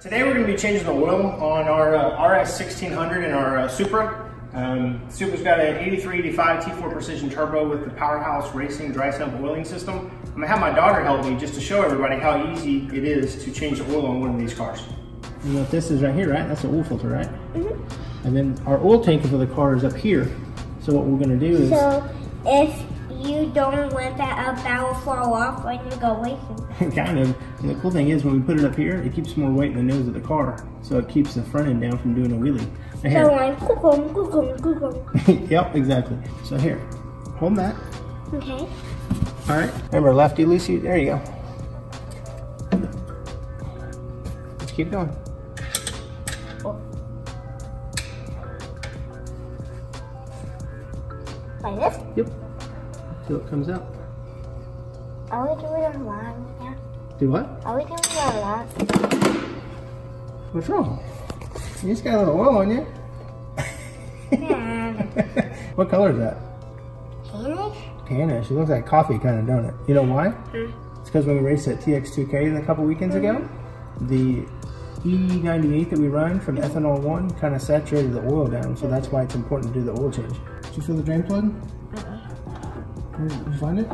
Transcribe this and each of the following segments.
Today we're going to be changing the oil on our uh, RS 1600 and our uh, Supra. Um, Supra's got an 8385 T4 Precision Turbo with the Powerhouse Racing dry sump oiling system. I'm going to have my daughter help me just to show everybody how easy it is to change the oil on one of these cars. You know what this is right here, right? That's the oil filter, right? Mm -hmm. And then our oil tank for the car is up here. So what we're going to do is... So if you don't let that barrel fall off when you go racing. kind of. And the cool thing is when we put it up here, it keeps more weight in the nose of the car. So it keeps the front end down from doing a wheelie. Here. So yep, exactly. So here, hold that. Okay. All right. Remember, lefty, loosey. There you go. Let's keep going. Oh. Like this? Yep till it comes out. Are we do it wrong? Yeah. Do what? Are we doing it wrong? What's wrong? You just got a little oil on you. Yeah. what color is that? Tannish. Tannish. It looks like coffee kind of, don't it? You know why? Mm. It's because when we raced at TX2K a couple weekends mm -hmm. ago, the E98 that we run from ethanol 1 kind of saturated the oil down, so that's why it's important to do the oil change. Did you feel the drain plug? did You find it?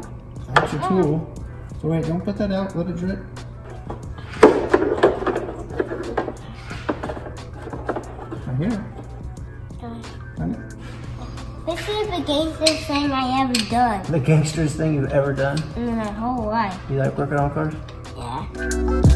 That's your tool. So wait, don't put that out. Let it drip. Right here. Find it? This is the gangsterest thing I ever done. The gangsterest thing you've ever done? In my whole life. You like working on cars? Yeah.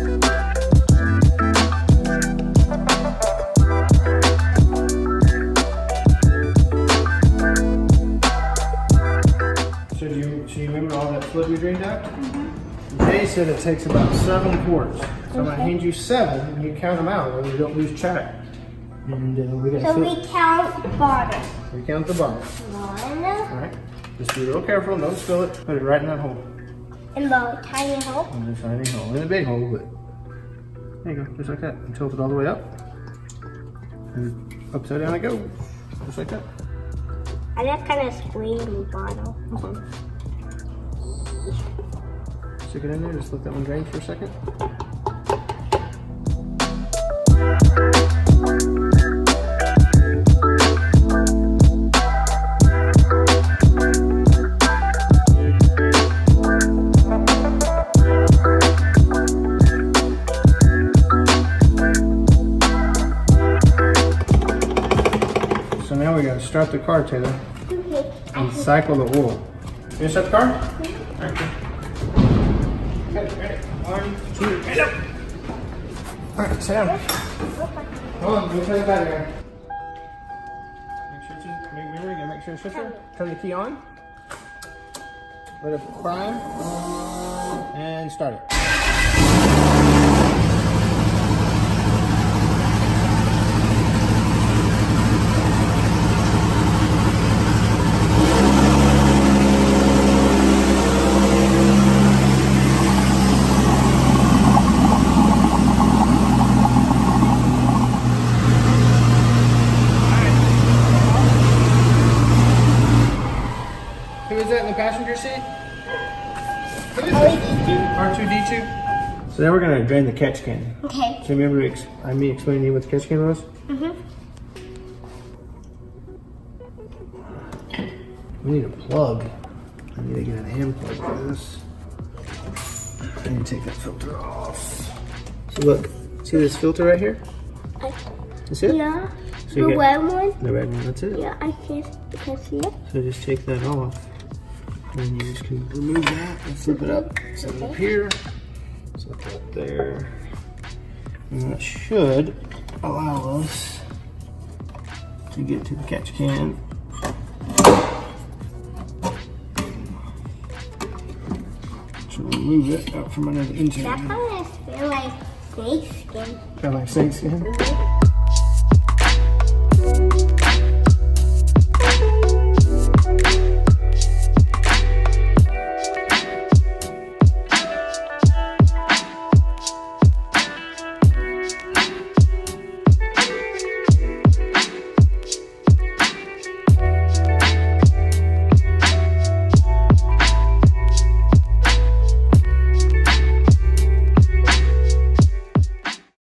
Flip your drain duct? Mm -hmm. Jay said it takes about seven quarts. So okay. I'm gonna hand you seven and you count them out and you don't lose track. And uh, we got So we count the bottom. We count the bottom. One. All right. Just be real careful, don't spill it. Put it right in that hole. In the tiny hole? In the tiny hole. In the big hole, but there you go, just like that. And tilt it all the way up. And upside down I go. Just like that. I just kind of squeeze the bottle. Okay. Stick it in there, just let that one drain for a second. So now we gotta start the car, Taylor. Okay. And cycle the oil. You gonna start the car? Mm -hmm. All right, one, two, and up. All right, sit down. Hold on, go turn the battery on. Make sure it's make gotta make sure it's switcher. Turn the key on. Let it prime. And start it. Passenger seat? R2D2? So now we're gonna drain the catch can. Okay. So remember I me explaining to you what the catch can was? Mm-hmm. We need a plug. I need to get an hand plug for this. I need to take that filter off. So look, see this filter right here? That's it? Yeah. So the red one? The red one, that's it? Yeah, I can, I can see it. So just take that off. And you just can remove that and flip it up. Set it up here. Set that there. And that should allow us to get to the catch can. So remove it out from under the intake. That kind of feel like snake skin. Feel like snake skin? Mm-hmm.